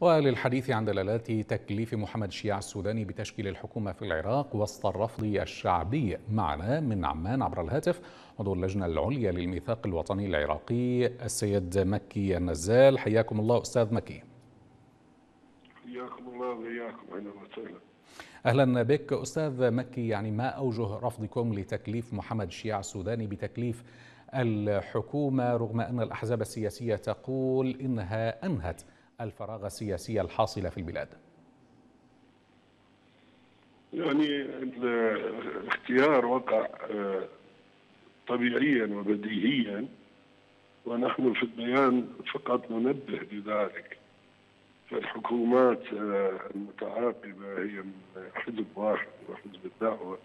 وللحديث عن دلالات تكليف محمد شياع السوداني بتشكيل الحكومة في العراق وسط الرفض الشعبي معنا من عمان عبر الهاتف. عضو اللجنة العليا للميثاق الوطني العراقي السيد مكي النزال. حياكم الله أستاذ مكي. حياكم الله وإياكم أهلا وسهلا. أهلا بك. أستاذ مكي يعني ما أوجه رفضكم لتكليف محمد شياع السوداني بتكليف الحكومة رغم أن الأحزاب السياسية تقول إنها أنهت الفراغ السياسي الحاصل في البلاد. يعني الاختيار وقع طبيعيا وبديهيا ونحن في البيان فقط ننبه لذلك فالحكومات المتعاقبة هي من حزب واحد وحزب الدعوة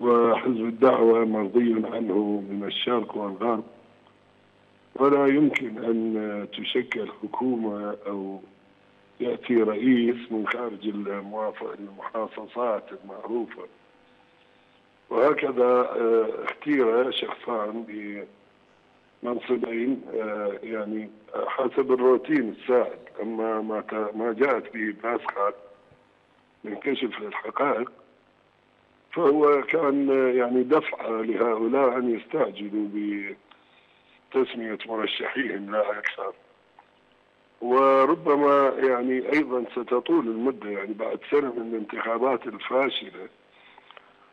وحزب الدعوة مرضي عنه من الشرق والغرب. ولا يمكن أن تشكل حكومة أو يأتي رئيس من خارج المحافظات المعروفة. وهكذا اختير شخصان بمنصبين يعني حسب الروتين السائد. أما ما جاءت به باسخات من كشف الحقائق فهو كان يعني دفع لهؤلاء أن يستعجلوا بتسمية مرشحيهم لا أكثر. وربما يعني أيضا ستطول المدة يعني بعد سنة من الانتخابات الفاشلة.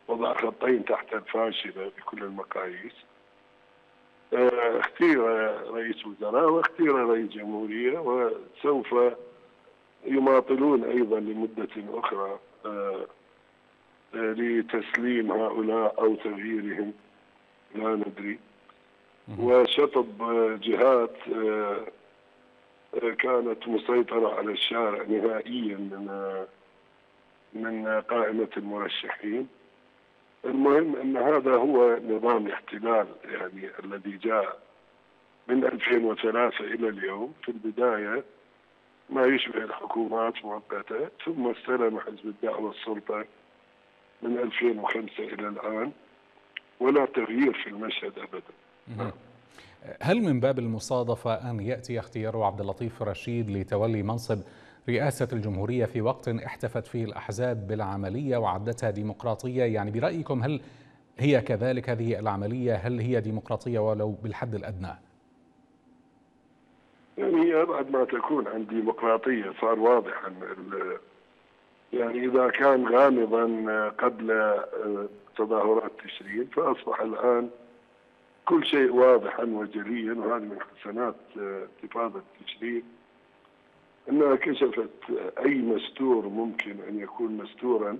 وضع خطين تحت الفاشلة بكل المقاييس. اختير رئيس وزراء واختير رئيس جمهورية وسوف يماطلون أيضا لمدة أخرى لتسليم هؤلاء أو تغييرهم. لا ندري. وشطب جهات كانت مسيطرة على الشارع نهائيا من من قائمة المرشحين. المهم أن هذا هو نظام الاحتلال يعني الذي جاء من 2003 إلى اليوم. في البداية ما يشبه الحكومات مؤقتة ثم استلم حزب الدعوة السلطة من 2005 إلى الآن. ولا تغيير في المشهد أبدا. هل من باب المصادفة أن يأتي اختيار عبد اللطيف رشيد لتولي منصب رئاسة الجمهورية في وقت احتفت فيه الأحزاب بالعملية وعدتها ديمقراطية؟ يعني برأيكم هل هي كذلك هذه العملية؟ هل هي ديمقراطية ولو بالحد الأدنى؟ يعني هي أبعد ما تكون عن ديمقراطية صار واضحا يعني إذا كان غامضا قبل تظاهرات تشرين فأصبح الآن كل شيء واضحا وجليا وهذه من حسنات انتفاضة تشرين إنها كشفت أي مستور ممكن أن يكون مستورا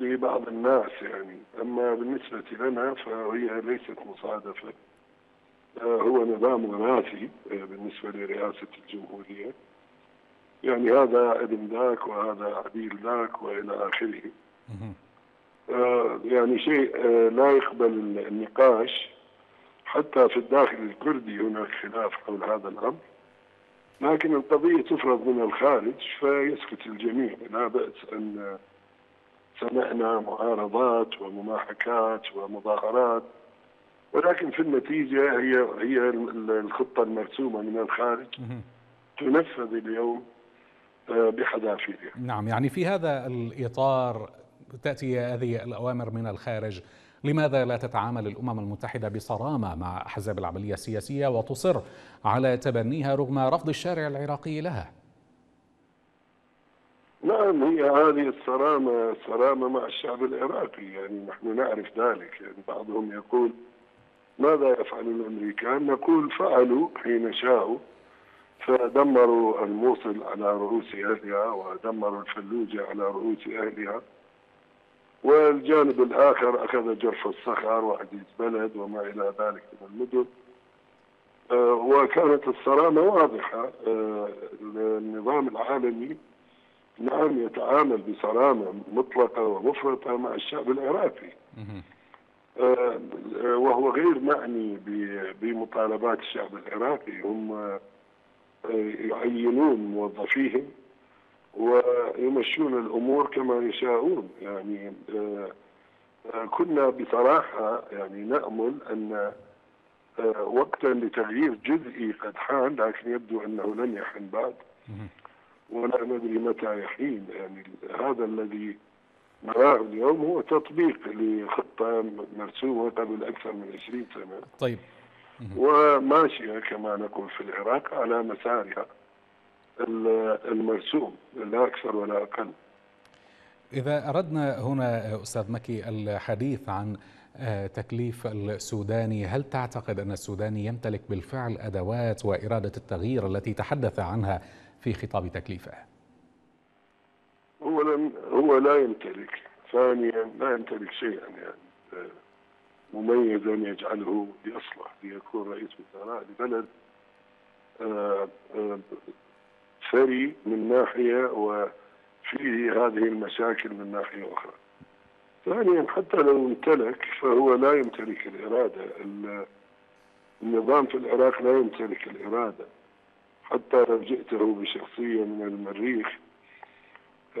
لبعض الناس يعني. أما بالنسبة لنا فهي ليست مصادفة هو نظام وراثي بالنسبة لرئاسة الجمهورية. يعني هذا ابن ذاك وهذا عديل ذاك وإلى آخره. يعني شيء لا يقبل النقاش. حتى في الداخل الكردي هناك خلاف حول هذا الأمر. لكن القضية تفرض من الخارج فيسكت الجميع. لا بأس أن سمعنا معارضات ومماحكات ومظاهرات. ولكن في النتيجة هي هي الخطة المرسومة من الخارج. تنفذ اليوم بحذافيرها. نعم يعني في هذا الإطار تأتي هذه الأوامر من الخارج لماذا لا تتعامل الأمم المتحدة بصرامة مع أحزاب العملية السياسية وتصر على تبنيها رغم رفض الشارع العراقي لها؟ نعم هي هذه الصرامة صرامة مع الشعب العراقي يعني نحن نعرف ذلك يعني بعضهم يقول ماذا يفعل الأمريكان؟ نقول فعلوا حين شاءوا فدمروا الموصل على رؤوس أهلها ودمروا الفلوجة على رؤوس أهلها والجانب الآخر أخذ جرف الصخر وعزيز بلد وما إلى ذلك من المدن. وكانت الصرامة واضحة النظام العالمي نعم يتعامل بصرامة مطلقة ومفرطة مع الشعب العراقي. وهو غير معني بمطالبات الشعب العراقي. هم يعينون موظفيهم. ويمشون الأمور كما يشاءون. يعني كنا بصراحة يعني نأمل أن آه، وقتا لتغيير جزئي قد حان لكن يبدو أنه لن يحن بعد. ولا ندري متى يحين. يعني هذا الذي نراه اليوم هو تطبيق لخطة مرسومة قبل أكثر من 20 سنة. طيب. وماشية كما نقول في العراق على مسارها. المرسوم لا أكثر ولا أقل. إذا أردنا هنا أستاذ مكي الحديث عن آه، تكليف السوداني هل تعتقد أن السوداني يمتلك بالفعل أدوات وإرادة التغيير التي تحدث عنها في خطاب تكليفه؟ أولا هو لا يمتلك. ثانيا لا يمتلك شيئا يعني آه، مميزا يجعله يصلح ليكون رئيس وزراء لبلد. آه، ثري من ناحية و فيه هذه المشاكل من ناحية أخرى. ثانيا حتى لو امتلك فهو لا يمتلك الإرادة. النظام في العراق لا يمتلك الإرادة. حتى لو جئته بشخصية من المريخ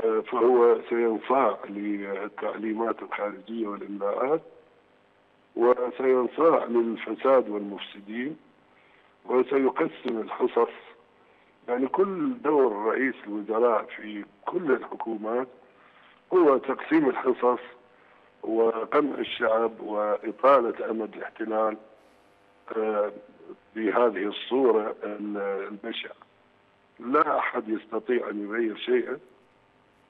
آه، فهو سينصاع للتعليمات الخارجية والإملاءات وسينصاع للفساد والمفسدين وسيقسم الحصص يعني كل دور رئيس الوزراء في كل الحكومات هو تقسيم الحصص وقمع الشعب وإطالة أمد الاحتلال آه، بهذه الصورة البشعة. لا أحد يستطيع أن يغير شيئا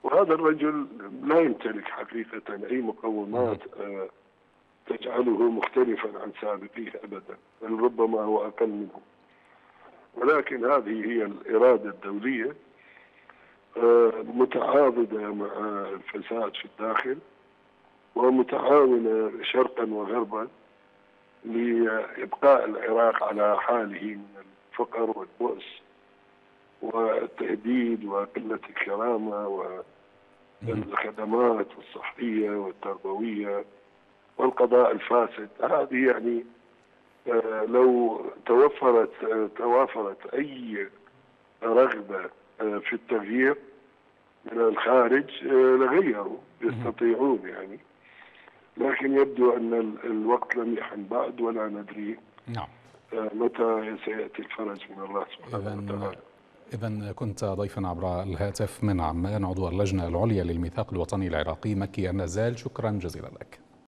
وهذا الرجل لا يمتلك حقيقة أي مقومات آه، تجعله مختلفا عن سابقيه أبدا بل ربما هو أقل منهم ولكن هذه هي الإرادة الدولية آه، متعاضدة مع الفساد في الداخل ومتعاونة شرقا وغربا لإبقاء العراق على حاله من الفقر والبؤس والتهديد وقلة الكرامة والخدمات الصحية والتربوية والقضاء الفاسد. هذه يعني لو توفرت آه، توافرت أي رغبة آه، في التغيير من الخارج لغيروا يستطيعون يعني. لكن يبدو أن الوقت لم يحن بعد ولا ندري نعم. متى سيأتي الفرج من الله سبحانه وتعالى. إذا كنت ضيفا عبر الهاتف من عمان عضو اللجنة العليا للميثاق الوطني العراقي مكي النزال شكرا جزيلا لك.